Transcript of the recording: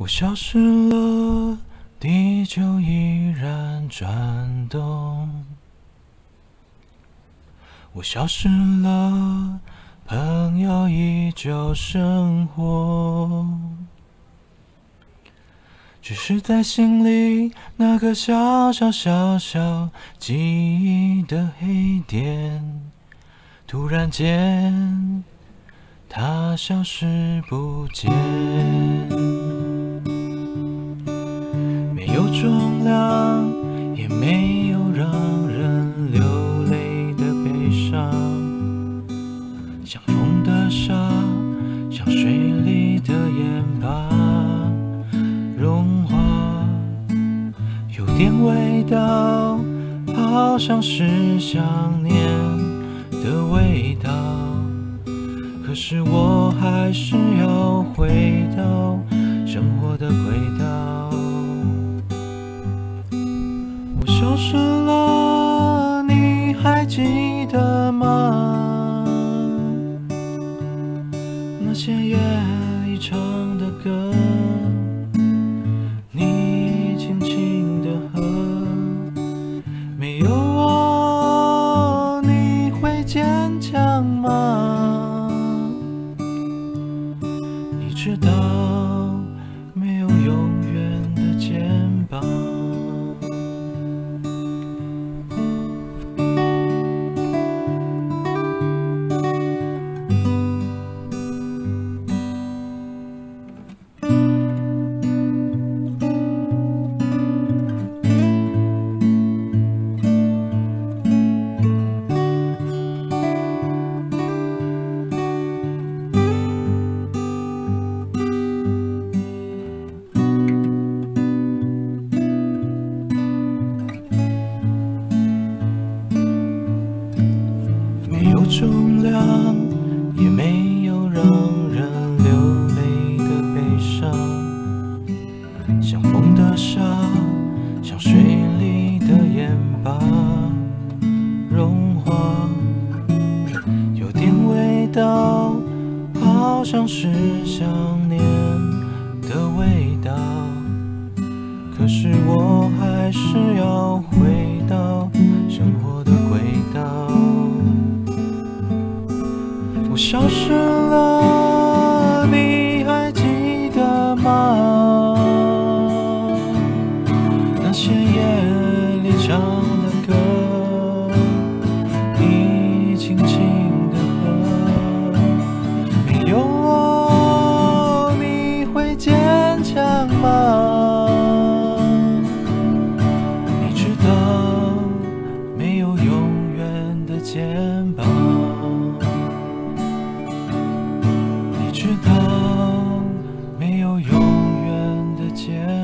我消失了，地球依然转动。我消失了，朋友依旧生活。只是在心里那个小小小小记忆的黑点，突然间它消失不见。重量，也没有让人流泪的悲伤，像风的沙，像水里的盐巴，融化，有点味道，好像是想念的味道。可是我还是要回到生活的轨的歌，你轻轻的和，没有我你会坚强吗？你知道，道，好像是想念的味道。可是我还是要回到生活的轨道。我消失了，肩膀。你知道，没有永远的肩膀。